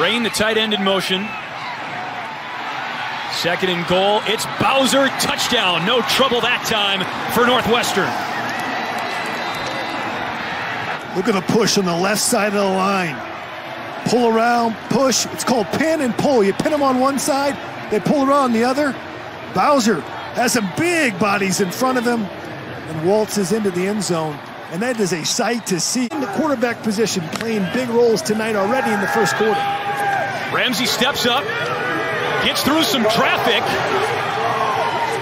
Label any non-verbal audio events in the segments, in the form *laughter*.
Raine, the tight end in motion. Second and goal. It's Bowser. Touchdown. No trouble that time for Northwestern. Look at the push on the left side of the line. Pull around, push. It's called pin and pull. You pin them on one side, they pull around the other. Bowser has some big bodies in front of him and waltzes into the end zone. And that is a sight to see. In the quarterback position, playing big roles tonight already in the first quarter. Ramsey steps up, gets through some traffic,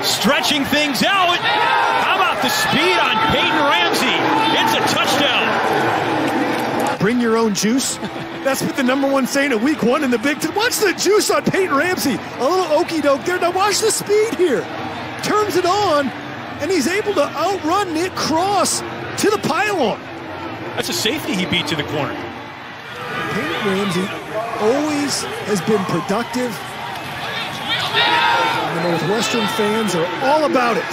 stretching things out. How about the speed on Peyton Ramsey? It's a touchdown. Bring your own juice. That's what the number one saying at week one in the Big Ten. Watch the juice on Peyton Ramsey. A little okey doke there. Now watch the speed here. Turns it on, and he's able to outrun Nick Cross to the pylon. That's a safety he beat to the corner. Peyton Ramsey always has been productive. And the Northwestern fans are all about it.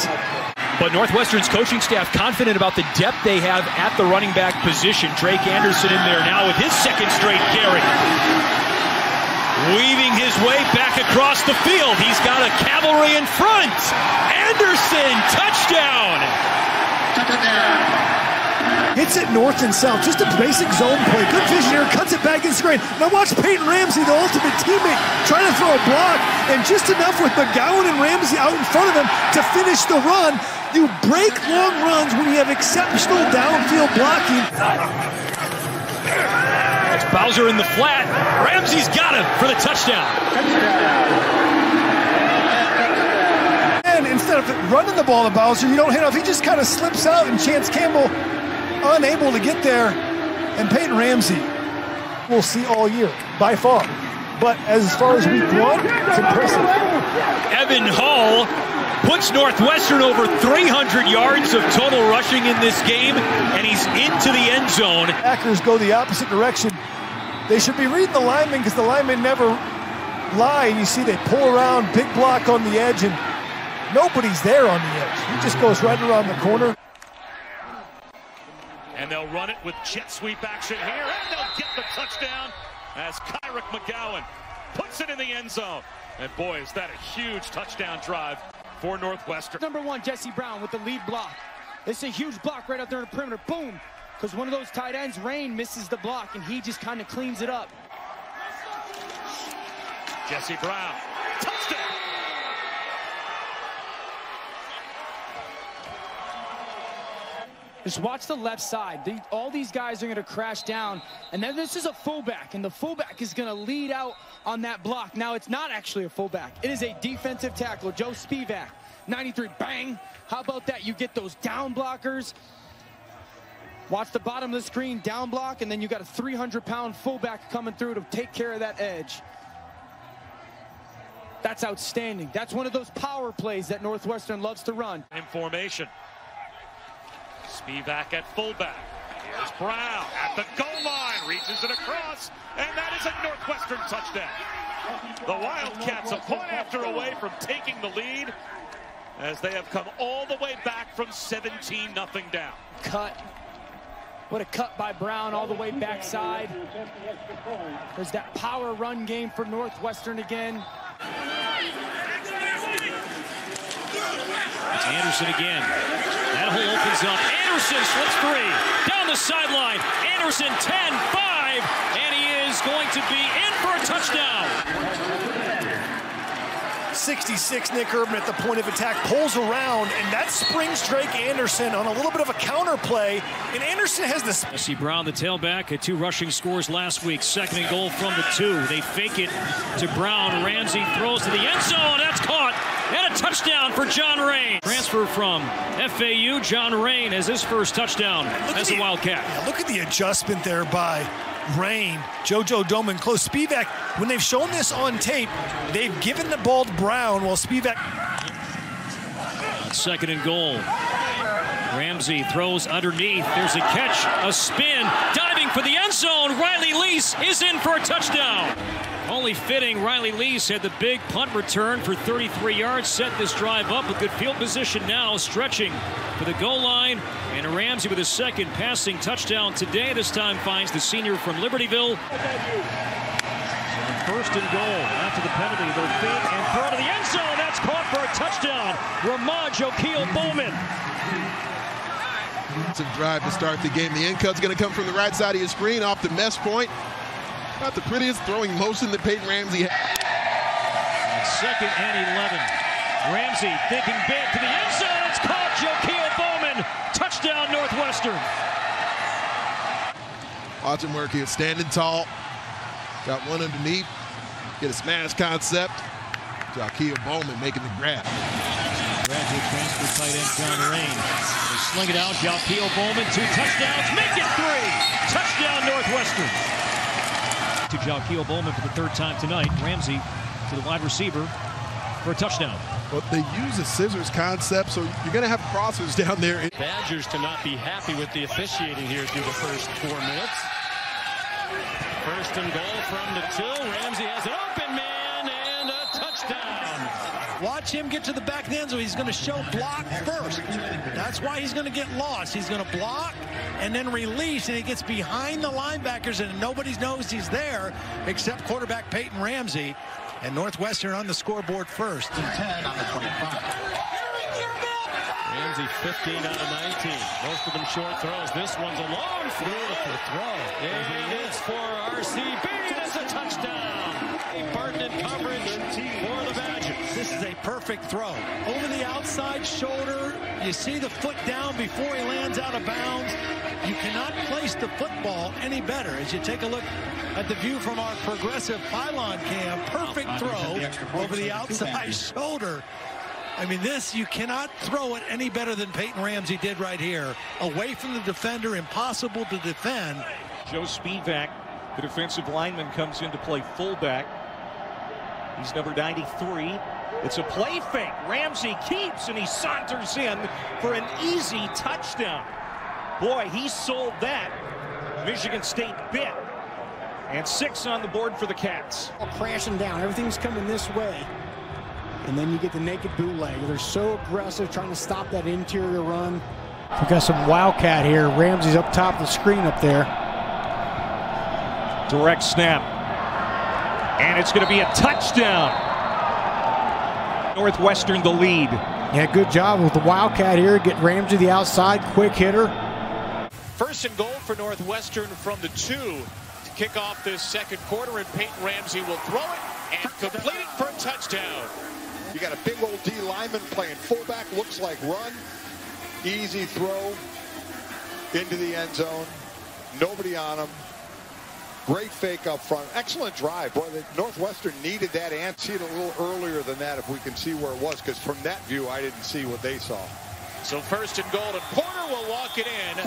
But Northwestern's coaching staff confident about the depth they have at the running back position. Drake Anderson in there now with his second straight carry. Weaving his way back across the field. He's got a cavalry in front. Anderson, touchdown. Hits it north and south. Just a basic zone play. Good vision here. Cuts it back in screen. Now watch Peyton Ramsey, the ultimate teammate, trying to throw a block. And just enough with McGowan and Ramsey out in front of him to finish the run. You break long runs when you have exceptional downfield blocking. It's Bowser in the flat. Ramsey's got him for the touchdown. And instead of running the ball to Bowser, you don't hit off. He just kind of slips out, and Chance Campbell unable to get there. And Peyton Ramsey, we'll see all year by far. But as far as week one, it's impressive. Evan Hull puts Northwestern over 300 yards of total rushing in this game, and he's into the end zone. Packers go the opposite direction. They should be reading the linemen because the linemen never lie. You see, they pull around, big block on the edge, and nobody's there on the edge. He just goes right around the corner. And they'll run it with jet sweep action here, and they'll get the touchdown as Kyric McGowan puts it in the end zone. And boy, is that a huge touchdown drive for Northwestern. Number one, Jesse Brown with the lead block. It's a huge block right out there in the perimeter. Boom. Because one of those tight ends, Raine, misses the block, and he just kind of cleans it up. Jesse Brown, Just watch the left side. The, all these guys are going to crash down. And then this is a fullback, and the fullback is going to lead out on that block. Now, it's not actually a fullback. It is a defensive tackle, Joe Spivak. 93, bang. How about that? You get those down blockers. Watch the bottom of the screen, down block, and then you got a 300-pound fullback coming through to take care of that edge. That's outstanding. That's one of those power plays that Northwestern loves to run. In formation. Spivak at fullback. Here's Brown at the goal line, reaches it across, and that is a Northwestern touchdown. The Wildcats a point after away from taking the lead as they have come all the way back from 17 nothing down. Cut. What a cut by Brown all the way backside. There's that power run game for Northwestern again. It's Anderson again. That hole opens up. Anderson slips three. Down the sideline. Anderson 10 5. And he is going to be in for a touchdown. 66 Nik Urban at the point of attack pulls around and that springs Drake Anderson on a little bit of a counter play and Anderson has this Jesse Brown the tailback had two rushing scores last week second and goal from the two they fake it to Brown Ramsey throws to the end zone that's caught and a touchdown for John Raine transfer from FAU John Raine has his first touchdown as a Wildcat yeah, look at the adjustment there by Raine, JoJo Domann close. Spivak, when they've shown this on tape, they've given the ball to Brown while Spivak. Second and goal. Ramsey throws underneath. There's a catch, a spin, diving for the end zone. Riley Lees is in for a touchdown. Only fitting, Riley Lees had the big punt return for 33 yards, set this drive up with good field position now, stretching for the goal line. And Ramsey with his second passing touchdown today. This time finds the senior from Libertyville. First and goal after the penalty. They'll feed and throw to the end zone. That's caught for a touchdown. Ramaud Chiaokhiao-Bowman. Some drive to start the game. The end cut's going to come from the right side of your screen off the mess point. Not the prettiest throwing motion that Peyton Ramsey had. Second and 11. Ramsey thinking big to the end zone. It's caught. Chiaokhiao-Bowman. Touchdown Northwestern. Watch him work here. Standing tall. Got one underneath. Get a smash concept. Chiaokhiao-Bowman making the grab. Graduate transfer tight end John Raine. They sling it out. Jokiel Bowman, two touchdowns. Make it three. Touchdown Northwestern. To Chiaokhiao-Bowman for the third time tonight. Ramsey to the wide receiver for a touchdown. Well, they use a scissors concept, so you're going to have crossers *laughs* down there. Badgers to not be happy with the officiating here through the first four minutes. First and goal from the two. Ramsey has an open man and a touchdown. Watch him get to the back of the end zone. He's going to show block first. That's why he's going to get lost. He's going to block and then release, and he gets behind the linebackers, and nobody knows he's there except quarterback Peyton Ramsey. And Northwestern on the scoreboard first. 10 on the 25. Ramsey 15 out of 19. Most of them short throws. This one's a long Beautiful throw. And it's for RCB. It's a touchdown. Barton in coverage for the Badgers. This is a perfect throw. Over the outside shoulder. You see the foot down before he lands out of bounds. You cannot place the football any better. As you take a look at the view from our progressive pylon cam, perfect throw over the outside *laughs* shoulder. I mean, this, you cannot throw it any better than Peyton Ramsey did right here. Away from the defender, impossible to defend. Joe Spivak, the defensive lineman, comes in to play fullback. He's number 93. It's a play fake. Ramsey keeps and he saunters in for an easy touchdown. Boy, he sold that. Michigan State bit. And six on the board for the Cats. Crashing down. Everything's coming this way. And then you get the naked bootleg. They're so aggressive trying to stop that interior run. We've got some Wildcat here. Ramsey's up top of the screen up there. Direct snap. And it's going to be a touchdown. Northwestern the lead. Yeah, good job with the Wildcat here. Get Ramsey the outside, quick hitter. First and goal for Northwestern from the two to kick off this second quarter, and Peyton Ramsey will throw it and complete it for a touchdown. You got a big old D lineman playing fullback, looks like run. Easy throw into the end zone. Nobody on him. Great fake up front. Excellent drive. Boy, the Northwestern needed that and see it a little earlier than that if we can see where it was, because from that view, I didn't see what they saw. So first and goal, and Porter will walk it in,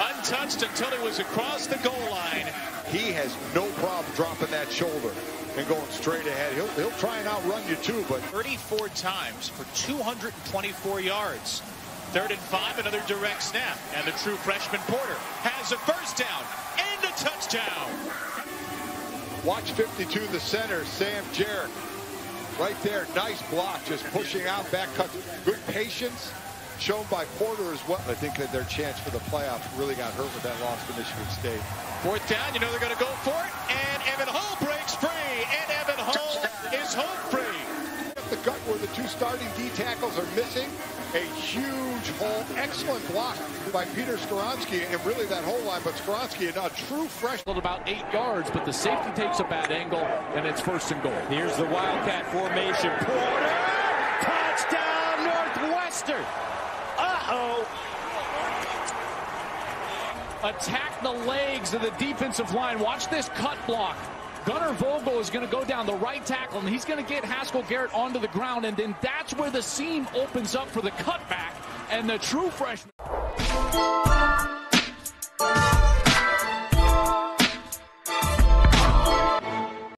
untouched until he was across the goal line. He has no problem dropping that shoulder and going straight ahead. He'll, he'll try and outrun you too, but 34 times for 224 yards. Third and five, another direct snap. And the true freshman Porter has a first down and touchdown. Watch 52 in the center, Sam Jarrett. Right there, nice block, just pushing out back cut. Good patience shown by Porter as well. I think that their chance for the playoffs really got hurt with that loss to Michigan State. Fourth down, you know they're going to go for it. And Evan Hull where the two starting D tackles are missing. A huge hole. Excellent block by Peter Skoronski and really that whole line. But Skoronski, a true freshman. About eight yards, but the safety takes a bad angle, and it's first and goal. Here's the Wildcat formation. Porter! Touchdown, Northwestern! Uh-oh! Attack the legs of the defensive line. Watch this cut block. Gunnar Vogel is going to go down the right tackle, and he's going to get Haskell Garrett onto the ground, and then that's where the seam opens up for the cutback, and the true freshman.